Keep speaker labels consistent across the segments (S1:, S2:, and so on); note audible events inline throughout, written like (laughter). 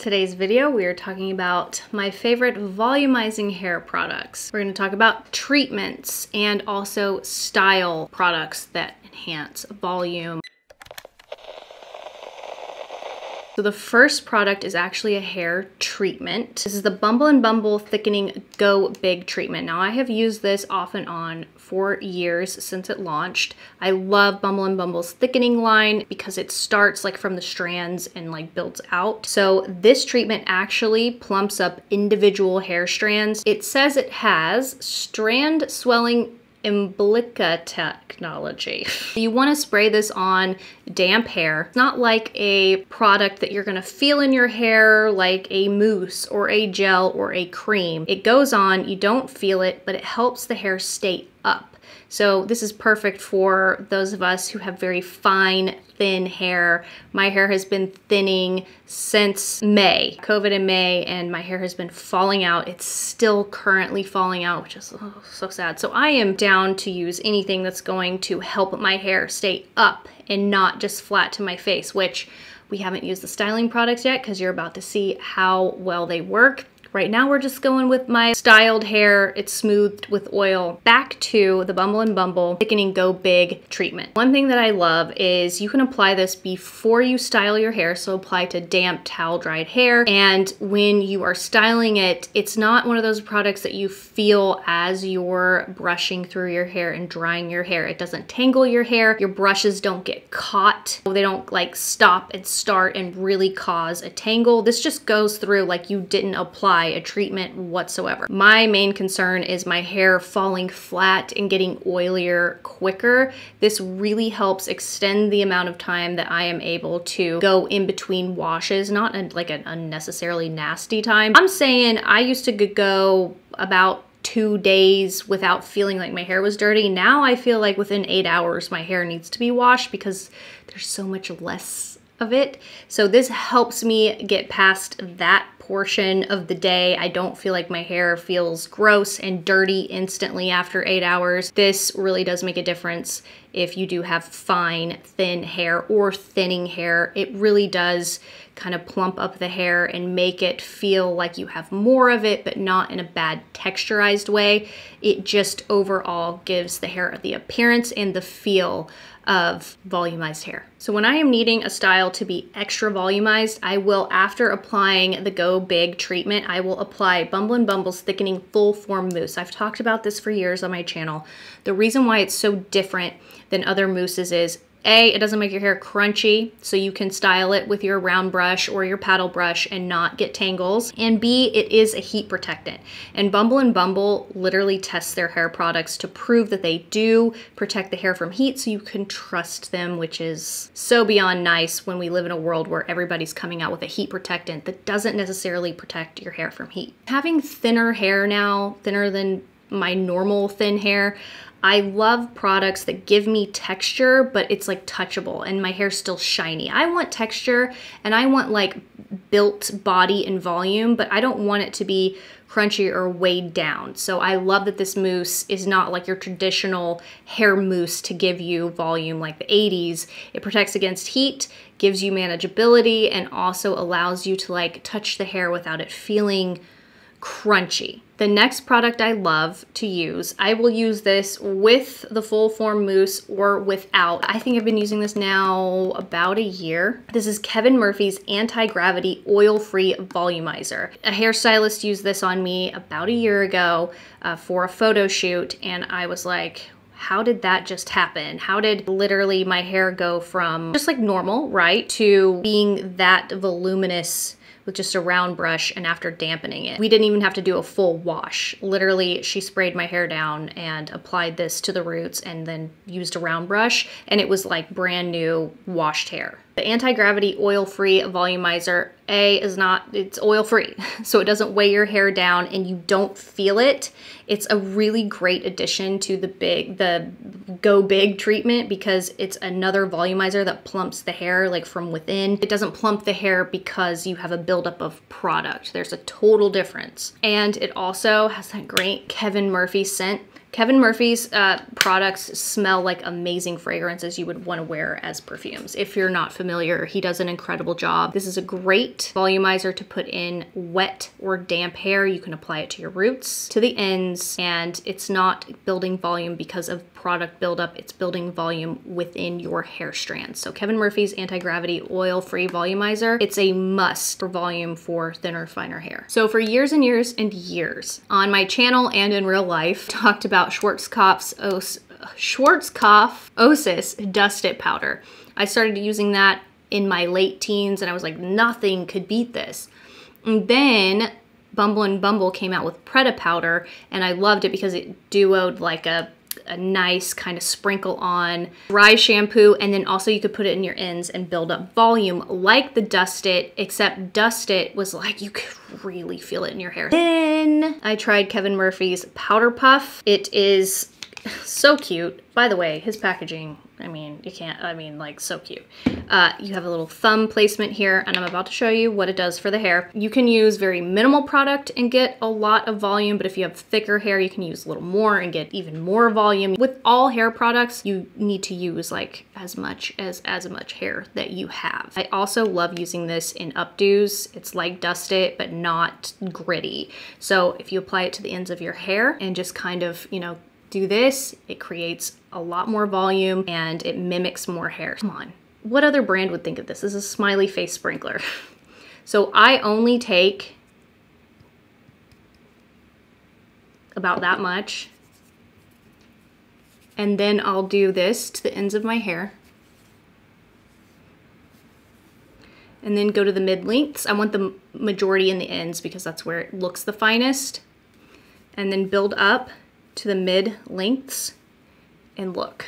S1: Today's video, we are talking about my favorite volumizing hair products. We're gonna talk about treatments and also style products that enhance volume. So the first product is actually a hair treatment. This is the Bumble and Bumble Thickening Go Big treatment. Now I have used this off and on for years since it launched. I love Bumble and Bumble's thickening line because it starts like from the strands and like builds out. So this treatment actually plumps up individual hair strands. It says it has strand swelling Emblica technology. You want to spray this on damp hair. It's not like a product that you're going to feel in your hair like a mousse or a gel or a cream. It goes on, you don't feel it, but it helps the hair stay up. So this is perfect for those of us who have very fine, thin hair. My hair has been thinning since May, COVID in May, and my hair has been falling out. It's still currently falling out, which is oh, so sad. So I am down to use anything that's going to help my hair stay up and not just flat to my face, which we haven't used the styling products yet because you're about to see how well they work. Right now we're just going with my styled hair. It's smoothed with oil. Back to the Bumble and Bumble Thickening Go Big treatment. One thing that I love is you can apply this before you style your hair. So apply to damp towel dried hair. And when you are styling it, it's not one of those products that you feel as you're brushing through your hair and drying your hair. It doesn't tangle your hair. Your brushes don't get caught. They don't like stop and start and really cause a tangle. This just goes through like you didn't apply apply a treatment whatsoever. My main concern is my hair falling flat and getting oilier quicker. This really helps extend the amount of time that I am able to go in between washes, not a, like an unnecessarily nasty time. I'm saying I used to go about two days without feeling like my hair was dirty. Now I feel like within eight hours my hair needs to be washed because there's so much less of it. So this helps me get past that portion of the day. I don't feel like my hair feels gross and dirty instantly after eight hours. This really does make a difference if you do have fine, thin hair or thinning hair. It really does kind of plump up the hair and make it feel like you have more of it, but not in a bad texturized way. It just overall gives the hair the appearance and the feel of volumized hair. So when I am needing a style to be extra volumized, I will, after applying the Go Big treatment, I will apply Bumble and Bumble's Thickening Full Form Mousse. I've talked about this for years on my channel. The reason why it's so different than other mousses is a, it doesn't make your hair crunchy, so you can style it with your round brush or your paddle brush and not get tangles. And B, it is a heat protectant. And Bumble and Bumble literally tests their hair products to prove that they do protect the hair from heat so you can trust them, which is so beyond nice when we live in a world where everybody's coming out with a heat protectant that doesn't necessarily protect your hair from heat. Having thinner hair now, thinner than my normal thin hair, I love products that give me texture, but it's like touchable and my hair's still shiny. I want texture and I want like built body and volume, but I don't want it to be crunchy or weighed down. So I love that this mousse is not like your traditional hair mousse to give you volume like the 80s. It protects against heat, gives you manageability, and also allows you to like touch the hair without it feeling crunchy. The next product I love to use, I will use this with the full form mousse or without. I think I've been using this now about a year. This is Kevin Murphy's Anti-Gravity Oil-Free Volumizer. A hairstylist used this on me about a year ago uh, for a photo shoot and I was like, how did that just happen? How did literally my hair go from just like normal, right, to being that voluminous with just a round brush and after dampening it. We didn't even have to do a full wash. Literally, she sprayed my hair down and applied this to the roots and then used a round brush and it was like brand new washed hair. The anti-gravity oil-free volumizer, A, is not, it's oil-free, (laughs) so it doesn't weigh your hair down and you don't feel it. It's a really great addition to the big, the Go Big treatment because it's another volumizer that plumps the hair like from within. It doesn't plump the hair because you have a buildup of product. There's a total difference. And it also has that great Kevin Murphy scent Kevin Murphy's uh, products smell like amazing fragrances you would want to wear as perfumes. If you're not familiar, he does an incredible job. This is a great volumizer to put in wet or damp hair. You can apply it to your roots, to the ends, and it's not building volume because of product buildup, it's building volume within your hair strands. So Kevin Murphy's Anti-Gravity Oil-Free Volumizer, it's a must for volume for thinner, finer hair. So for years and years and years, on my channel and in real life, (laughs) talked about Schwarzkopf's Os Schwarzkopf Osis Dust It Powder. I started using that in my late teens and I was like, nothing could beat this. And then Bumble and Bumble came out with Pret A Powder and I loved it because it duoed like a a nice kind of sprinkle on dry shampoo and then also you could put it in your ends and build up volume like the Dust It except Dust It was like you could really feel it in your hair. Then I tried Kevin Murphy's Powder Puff. It is so cute. By the way, his packaging I mean, you can't, I mean, like, so cute. Uh, you have a little thumb placement here, and I'm about to show you what it does for the hair. You can use very minimal product and get a lot of volume, but if you have thicker hair, you can use a little more and get even more volume. With all hair products, you need to use, like, as much as as much hair that you have. I also love using this in updos. It's like Dust It, but not gritty. So if you apply it to the ends of your hair and just kind of, you know, do this, it creates a lot more volume and it mimics more hair. Come on, what other brand would think of this? This is a smiley face sprinkler. (laughs) so I only take about that much and then I'll do this to the ends of my hair. And then go to the mid lengths. I want the majority in the ends because that's where it looks the finest. And then build up to the mid lengths and look.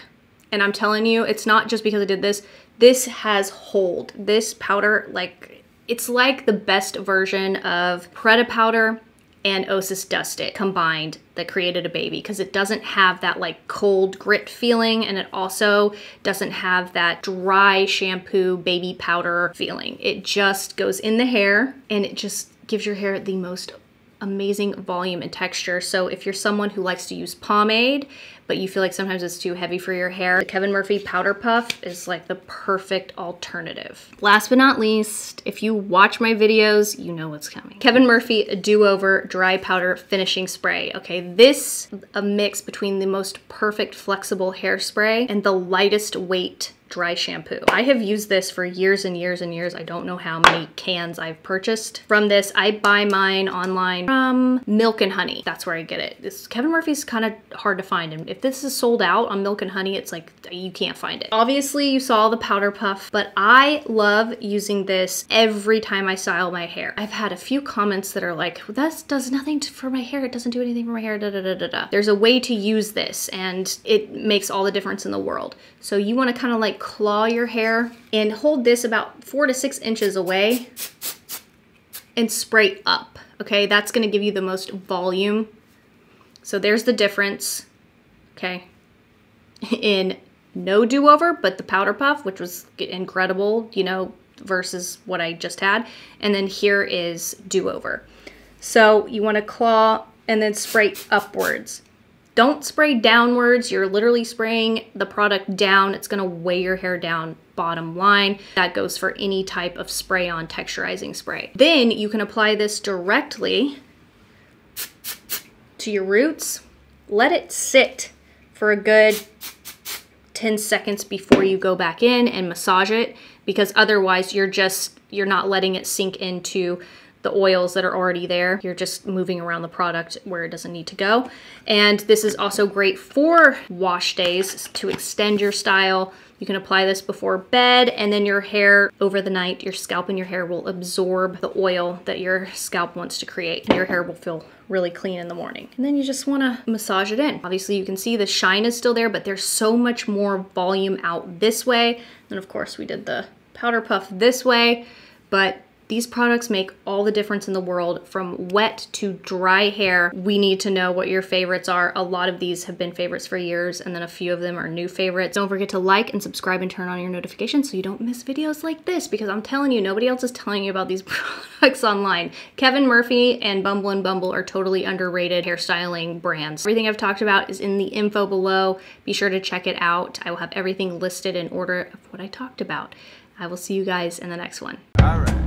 S1: And I'm telling you, it's not just because I did this. This has hold. This powder, like, it's like the best version of Pret A Powder and Osis Dust It combined that created a baby because it doesn't have that like cold grit feeling and it also doesn't have that dry shampoo baby powder feeling. It just goes in the hair and it just gives your hair the most amazing volume and texture. So if you're someone who likes to use pomade, but you feel like sometimes it's too heavy for your hair, the Kevin Murphy Powder Puff is like the perfect alternative. Last but not least, if you watch my videos, you know what's coming. Kevin Murphy Do-Over Dry Powder Finishing Spray. Okay, this a mix between the most perfect flexible hairspray and the lightest weight dry shampoo. I have used this for years and years and years. I don't know how many cans I've purchased from this. I buy mine online from Milk and Honey. That's where I get it. This Kevin Murphy's kind of hard to find. And if this is sold out on Milk and Honey, it's like you can't find it. Obviously you saw the powder puff, but I love using this every time I style my hair. I've had a few comments that are like, "This does nothing for my hair. It doesn't do anything for my hair, da da da da da. There's a way to use this and it makes all the difference in the world. So you wanna kind of like claw your hair and hold this about four to six inches away and spray up. Okay, that's gonna give you the most volume. So there's the difference, okay, (laughs) in no do-over, but the powder puff, which was incredible, you know, versus what I just had. And then here is do-over. So you wanna claw and then spray upwards. Don't spray downwards. You're literally spraying the product down. It's gonna weigh your hair down bottom line. That goes for any type of spray on texturizing spray. Then you can apply this directly to your roots. Let it sit for a good 10 seconds before you go back in and massage it because otherwise you're just, you're not letting it sink into the oils that are already there. You're just moving around the product where it doesn't need to go. And this is also great for wash days to extend your style. You can apply this before bed and then your hair over the night, your scalp and your hair will absorb the oil that your scalp wants to create. Your hair will feel really clean in the morning. And then you just wanna massage it in. Obviously you can see the shine is still there, but there's so much more volume out this way. And of course we did the powder puff this way, but These products make all the difference in the world from wet to dry hair. We need to know what your favorites are. A lot of these have been favorites for years and then a few of them are new favorites. Don't forget to like and subscribe and turn on your notifications so you don't miss videos like this because I'm telling you, nobody else is telling you about these (laughs) products online. Kevin Murphy and Bumble and Bumble are totally underrated hairstyling brands. Everything I've talked about is in the info below. Be sure to check it out. I will have everything listed in order of what I talked about. I will see you guys in the next one.
S2: All right.